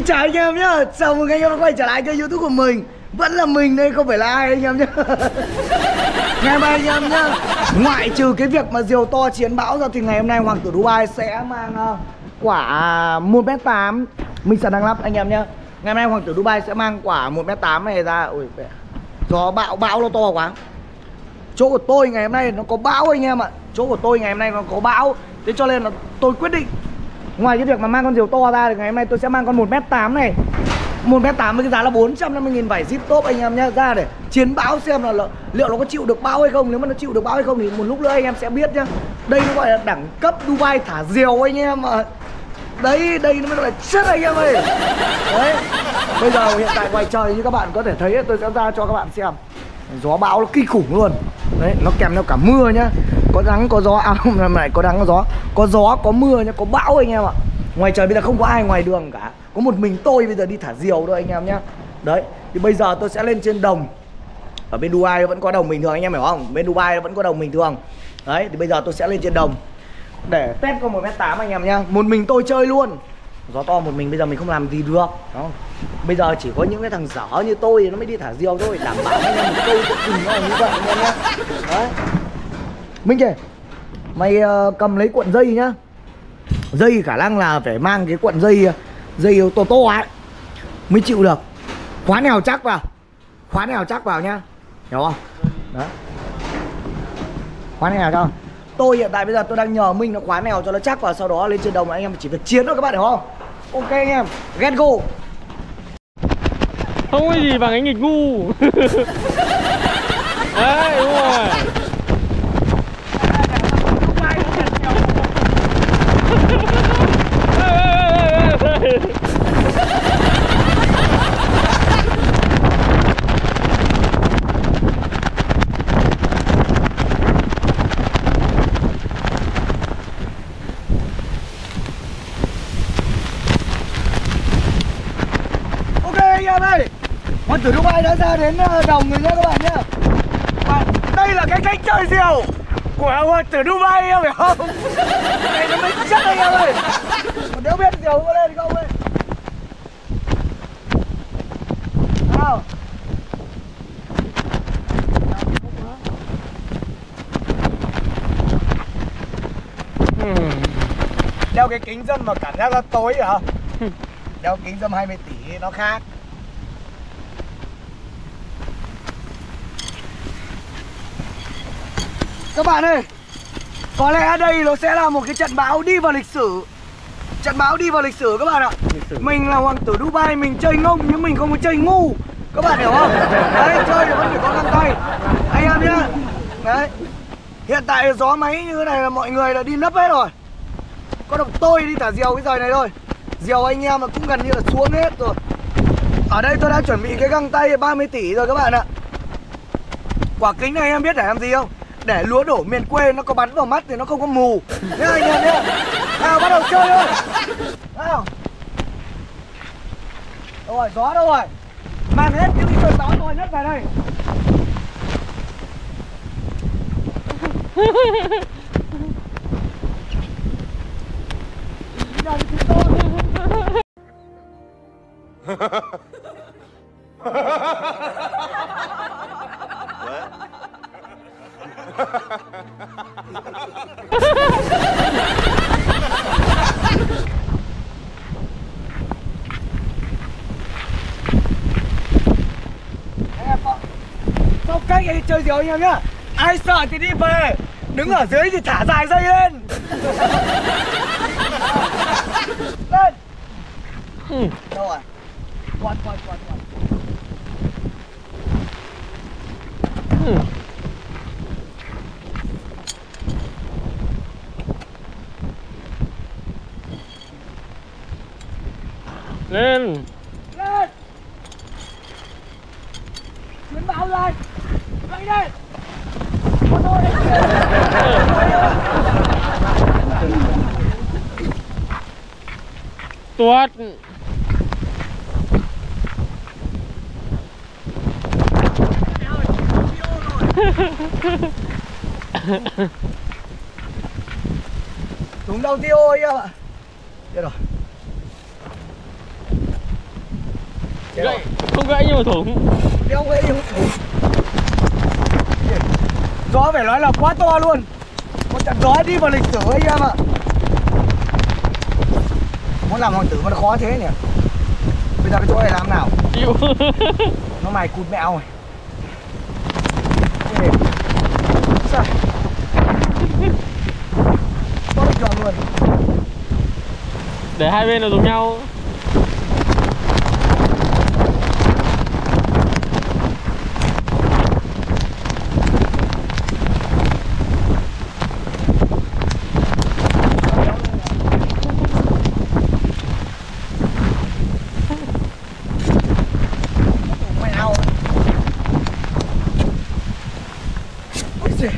Xin chào anh em nhá. Chào mừng anh em đã quay trở lại kênh youtube của mình. Vẫn là mình đây không phải là ai anh em nhá. Ngày mai anh em nhá. Ngoại trừ cái việc mà diều to chiến bão ra Thì ngày hôm nay Hoàng tử Dubai sẽ mang ờ, quả 1m8 Mình sẽ đang lắp anh em nhá. Ngày hôm nay Hoàng tử Dubai sẽ mang quả 1m8 này ra. Ui, Gió bão bão nó to quá. Chỗ của tôi ngày hôm nay nó có bão anh em ạ. Chỗ của tôi ngày hôm nay nó có bão. Thế cho nên là tôi quyết định Ngoài cái việc mà mang con diều to ra thì ngày hôm nay tôi sẽ mang con 1m8 này. 1m8 với cái giá là 450 nghìn vải zip top anh em nhá. Ra để chiến bão xem là liệu nó có chịu được bão hay không. Nếu mà nó chịu được bão hay không thì một lúc nữa anh em sẽ biết nhá. Đây nó gọi là đẳng cấp Dubai thả diều anh em ạ. Đấy, đây nó mới gọi là chất anh em ơi. Đấy Bây giờ hiện tại ngoài trời như các bạn có thể thấy tôi sẽ ra cho các bạn xem. Gió bão nó kinh khủng luôn. Đấy, nó kèm theo cả mưa nhá. Có nắng, có gió, à không, này có nắng, có gió. Có gió, có mưa nhá, có bão anh em ạ. Ngoài trời bây giờ không có ai ngoài đường cả. Có một mình tôi bây giờ đi thả diều thôi anh em nhá. Đấy, thì bây giờ tôi sẽ lên trên đồng. Ở bên Dubai vẫn có đồng bình thường anh em hiểu không? Bên Dubai vẫn có đồng bình thường. Đấy, thì bây giờ tôi sẽ lên trên đồng. Để test con 1m8 anh em nhá. Một mình tôi chơi luôn. Gió to một mình bây giờ mình không làm gì được. Đúng Bây giờ chỉ có những cái thằng dở như tôi nó mới đi thả diều thôi. Đảm bảo anh em một câu tự tình nó là như vậy anh em nhé Đấy. Minh kìa Mày uh, cầm lấy cuộn dây nhá. Dây khả năng là phải mang cái cuộn dây ờ, Dây to to ấy. Mới chịu được. Khóa nèo chắc vào. Khóa nèo chắc vào nhá. Hiểu không? Đó Khóa nèo cho. Tôi hiện tại bây giờ tôi đang nhờ Minh nó khóa nèo cho nó chắc vào Sau đó lên trên đồng anh em chỉ việc chiến thôi các bạn hiểu không? Ok anh em, Get go. Không có gì bằng anh nghịch ngu. Đấy, đúng rồi Ok anh em ơi Hoàng tử Dubai đã ra đến ờ, đồng rồi nhé các bạn nhé Và đây là cái cách chơi diều Của Hoàng từ Dubai em hiểu không? Này nó mới chắc anh em ơi. Còn nếu biết diều có lên không ấy? Nào. Đeo cái kính dâm mà cảm giác nó tối hả? Đeo kính dâm 20 tỷ, nó khác. Các bạn ơi Có lẽ đây nó sẽ là một cái trận bão đi vào lịch sử. Trận bão đi vào lịch sử các bạn ạ. Mình là hoàng tử Dubai Mình chơi ngông nhưng mình không có chơi ngu. Các bạn hiểu không? Đấy chơi thì vẫn phải có găng tay. Anh em nhá. Đấy. Hiện tại gió máy như thế này là mọi người là đi nấp hết rồi. Có đồng tôi đi thả diều cái giờ này thôi. Diều anh em là cũng gần như là xuống hết rồi. Ở đây tôi đã chuẩn bị cái găng tay 30 tỷ rồi các bạn ạ. Quả kính này em biết để làm gì không để lúa đổ miền quê nó có bắn vào mắt thì nó không có mù. Nhá, anh em nhá. Nào, bắt đầu chơi thôi. Nào. Đâu rồi, gió đâu rồi? Mang hết những cái cơn gió thôi nhất về đây. Ha ha ha ha ha! Phong cách anh chơi gì anh em nhá? Ai sợ thì đi về. Đứng ở dưới thì thả dài dây lên. Lên. Đâu rồi? Quạt quạt quạt quạt lên Lên Chuyến bão lên Dậy đi Con tôi đây tuột Đúng đầu tiêu ơi em ạ. Chết rồi. Chết Gãy, rồi. không gãy nhưng mà thủng. Đeo gãy không thủng. Gió phải nói là quá to luôn. Một trận gió đi vào lịch sử anh em ạ muốn làm hoàng tử mà nó khó thế nhỉ? Bây giờ cái chỗ này làm nào? Chịu nó mày cụt mẹo rồi. Để hai bên là giống nhau mẹo Ôi giời.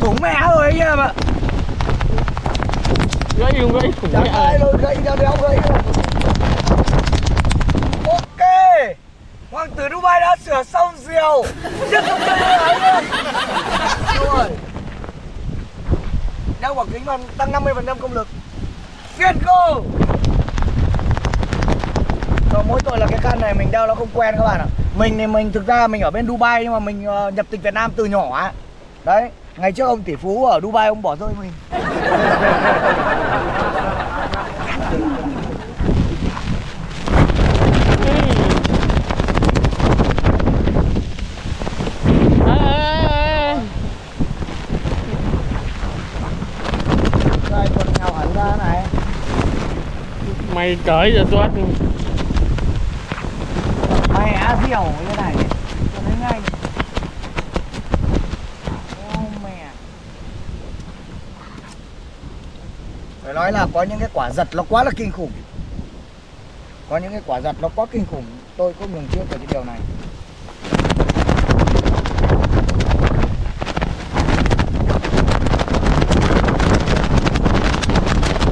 thủng mẹ rồi anh em ạ cùng với ai rồi gây ra đéo gây Ok. Hoàng tử Dubai đã sửa xong diều nhất không chơi là Rồi. Đeo quả kính vào tăng 50% công lực. Kiên cô Rồi mỗi tội là cái khăn này mình đeo nó không quen các bạn ạ. Mình thì mình thực ra mình ở bên Dubai nhưng mà mình uh, nhập tịch Việt Nam từ nhỏ á. Đấy Ngày trước ông tỷ phú ở Dubai ông bỏ rơi mình Ê, ê, ê, ê. Đây còn nghèo hẳn ra này mày cởi giờ tuốt Mày á diều như này. Cho đến ngay. Ô, mẹ. Phải nói là có những cái quả giật nó quá là kinh khủng. Có những cái quả giật nó quá kinh khủng. Tôi không ngừng trước về cái điều này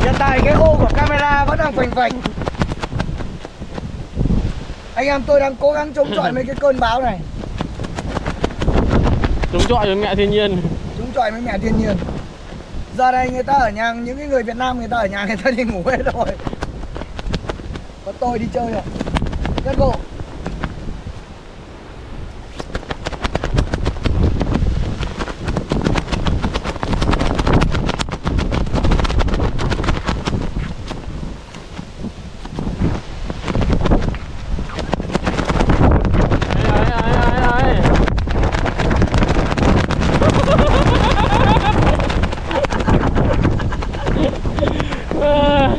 Hiện tại cái ô của camera vẫn đang phành phành Anh em tôi đang cố gắng chống chọi mấy cái cơn bão này. Chống chọi với mẹ thiên nhiên. Chống chọi với mẹ thiên nhiên. Giờ đây người ta ở nhà, những cái người Việt Nam người ta ở nhà người ta đi ngủ hết rồi. Có tôi đi chơi rồi Kết bộ Ấy, ấy, ấy, ấy, ấy. À,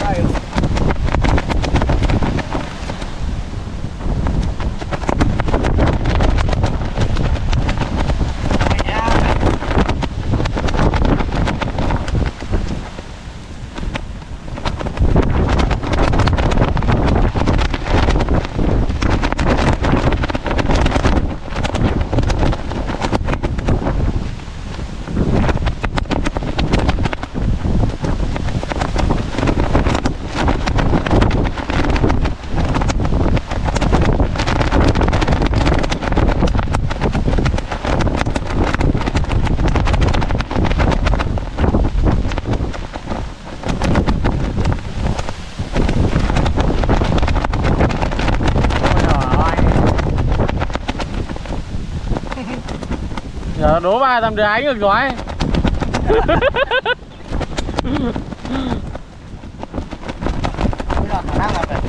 Đây giờ đố ba làm đứa ánh được rồi Bây giờ khả năng là phải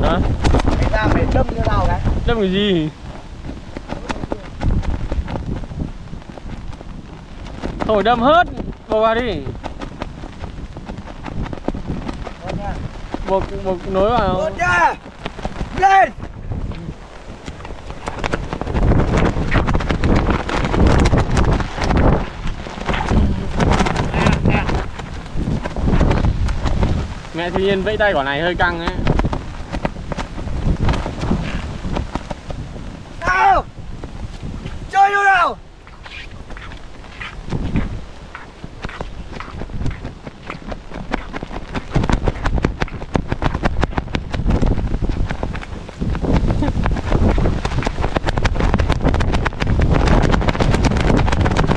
Hả? Ra phải đâm như nào cái đâm cái gì? Thổi đâm hết vào vào đi. Một một nối vào. Lên. Mẹ thiên nhiên vẫy tay quả này hơi căng ấy Nào Chơi luôn nào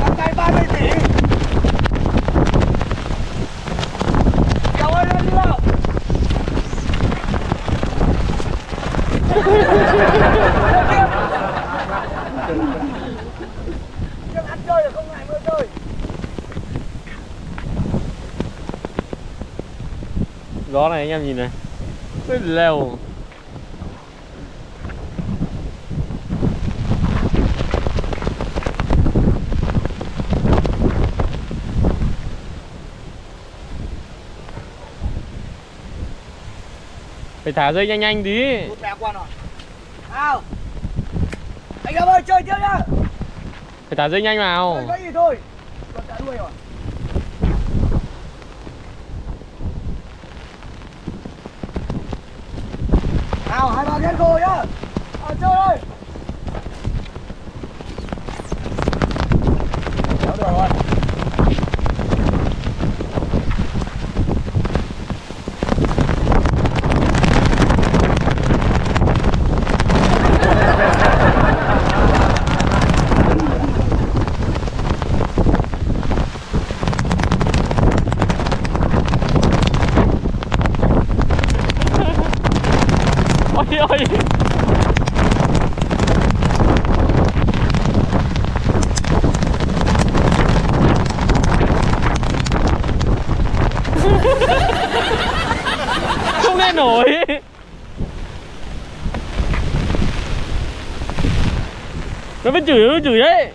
Năm nay 30 tỷ Kéo ơi lên đi nào nhưng ăn chơi là không ngại mưa chơi Gió này anh em nhìn này. Lèo Phải thả dây nhanh nhanh tí Nào. Anh em ơi chơi tiếp nhá. Phải thả dây nhanh vào. Chơi cái gì thôi. Con đã đuôi rồi. Nào hai ba kết rồi nhá. Ờ chơi thôi Kéo được rồi Ôi ôi Không lên nổi. Nó vẫn chửi, nó vẫn chửi đấy.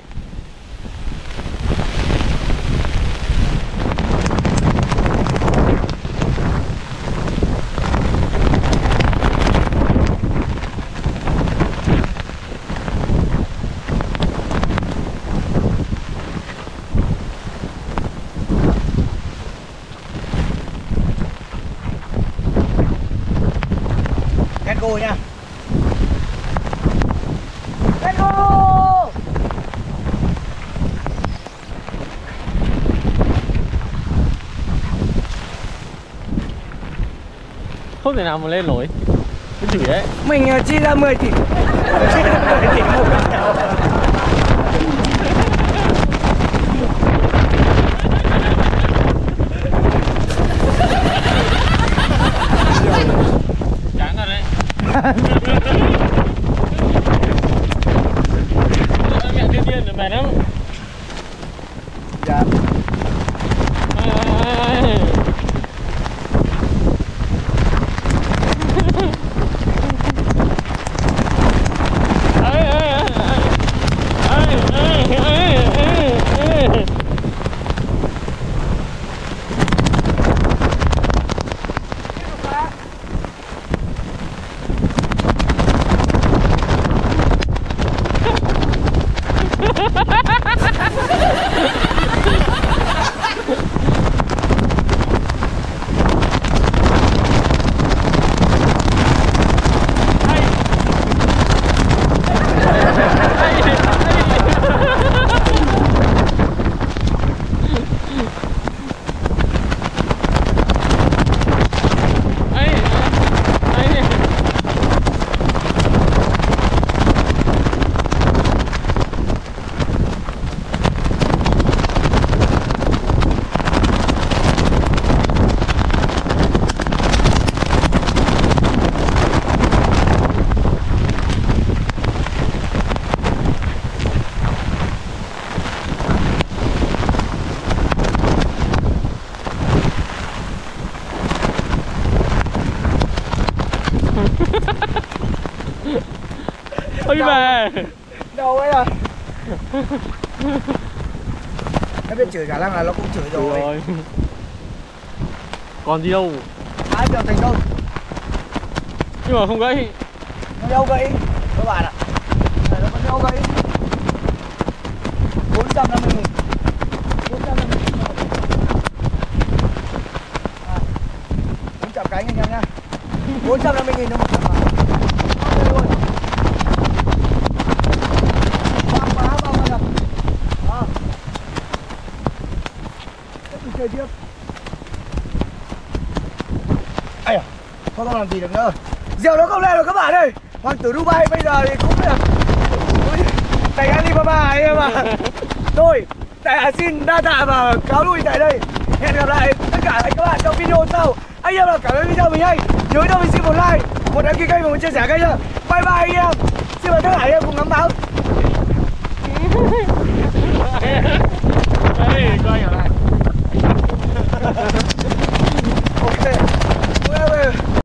Go nha. Get go Không thể nào mà lên nổi. Nó chửi đấy? Mình ờ, chi ra 10 tỷ. Chi ra 10 tỷ một Bà Đâu ấy à Nó biết chửi khả năng là nó cũng chửi Rồi. rồi rồi. Còn gì đâu. Hai biểu thành công Nhưng mà không gãy. Nó đâu gãy. Các bạn ạ. Này nó vẫn đâu gãy rồi các bạn ơi. Hoàng tử Dubai bây giờ thì cũng là tại Alibaba ấy em ạ. Tôi tại xin đa tạ và cáo lui tại đây. Hẹn gặp lại tất cả anh các bạn trong video sau. Anh em là cảm ơn video mình anh nhớ cho mình xin một like một đăng ký kênh và một chia sẻ kênh nhá bye bye anh em. Xin mời tất cả anh em cùng ngắm báo Ê, coi nhỏ